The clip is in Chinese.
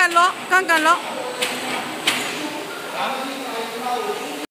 干咯，干干咯。